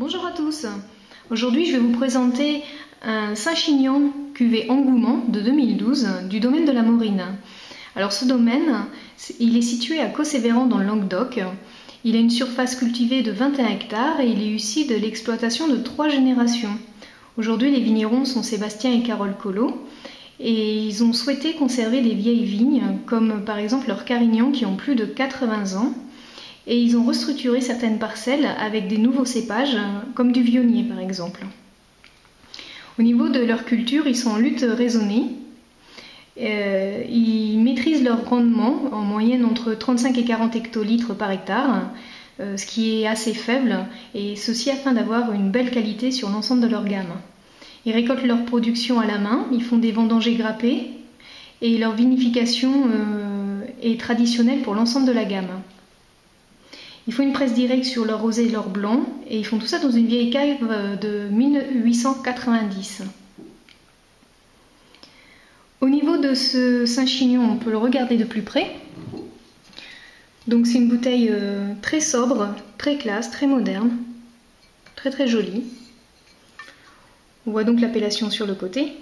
Bonjour à tous. Aujourd'hui, je vais vous présenter un Saint-Chinian cuvée Engouement de 2012 du domaine de la Morine. Alors ce domaine, il est situé à Cossévéran dans le Languedoc. Il a une surface cultivée de 21 hectares et il est issu de l'exploitation de trois générations. Aujourd'hui, les vignerons sont Sébastien et Carole Collot et ils ont souhaité conserver les vieilles vignes, comme par exemple leurs Carignans qui ont plus de 80 ans. Et ils ont restructuré certaines parcelles avec des nouveaux cépages, comme du vionnier par exemple. Au niveau de leur culture, ils sont en lutte raisonnée. Euh, ils maîtrisent leur rendement en moyenne entre 35 et 40 hectolitres par hectare, euh, ce qui est assez faible, et ceci afin d'avoir une belle qualité sur l'ensemble de leur gamme. Ils récoltent leur production à la main, ils font des vendangers grappés, et leur vinification euh, est traditionnelle pour l'ensemble de la gamme. Ils font une presse directe sur leur rosé et leur blanc, et ils font tout ça dans une vieille cave de 1890. Au niveau de ce Saint-Chinion, on peut le regarder de plus près. Donc c'est une bouteille euh, très sobre, très classe, très moderne, très très jolie. On voit donc l'appellation sur le côté.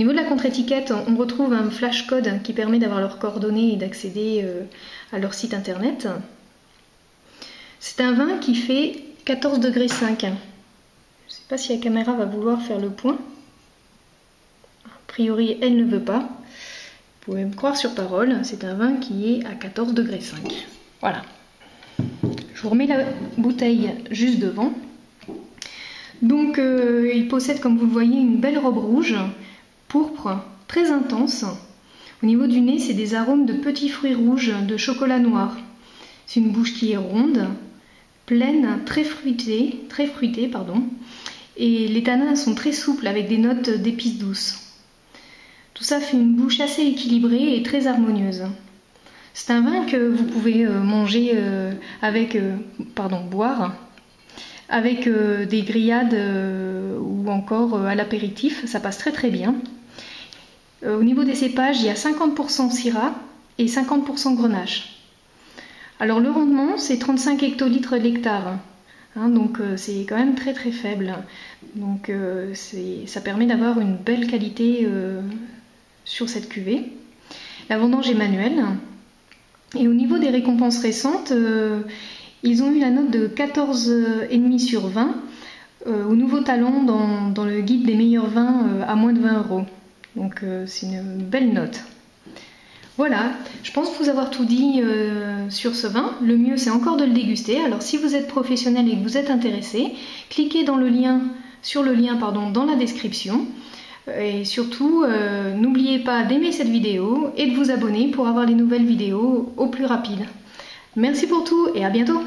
Au niveau de la contre-étiquette, on retrouve un flash code qui permet d'avoir leurs coordonnées et d'accéder euh, à leur site internet. C'est un vin qui fait 14 degrés 5. Je ne sais pas si la caméra va vouloir faire le point. A priori, elle ne veut pas. Vous pouvez me croire sur parole, c'est un vin qui est à 14 degrés 5. Voilà. Je vous remets la bouteille juste devant. Donc euh, il possède, comme vous le voyez, une belle robe rouge, pourpre, très intense. Au niveau du nez, c'est des arômes de petits fruits rouges, de chocolat noir. C'est une bouche qui est ronde, pleine, très fruitée, très fruitée, pardon. Et les tanins sont très souples avec des notes d'épices douces. Tout ça fait une bouche assez équilibrée et très harmonieuse. C'est un vin que vous pouvez euh, manger euh, avec, pardon, boire avec euh, des grillades euh, ou encore euh, à l'apéritif, ça passe très très bien. Au niveau des cépages, il y a 50% Syrah et 50% Grenache. Alors le rendement, c'est 35 hectolitres l'hectare. Hein, donc c'est quand même très très faible. Donc ça permet d'avoir une belle qualité sur cette cuvée. La vendange est manuelle. Et au niveau des récompenses récentes, ils ont eu la note de 14,5 sur 20 euh, au nouveau talent dans, le guide des meilleurs vins euh, à moins de 20 euros. Donc euh, c'est une belle note. Voilà, je pense vous avoir tout dit sur ce vin. Le mieux c'est encore de le déguster. Alors si vous êtes professionnel et que vous êtes intéressé, cliquez sur le lien dans la description. Et surtout, n'oubliez pas d'aimer cette vidéo et de vous abonner pour avoir les nouvelles vidéos au plus rapide. Merci pour tout et à bientôt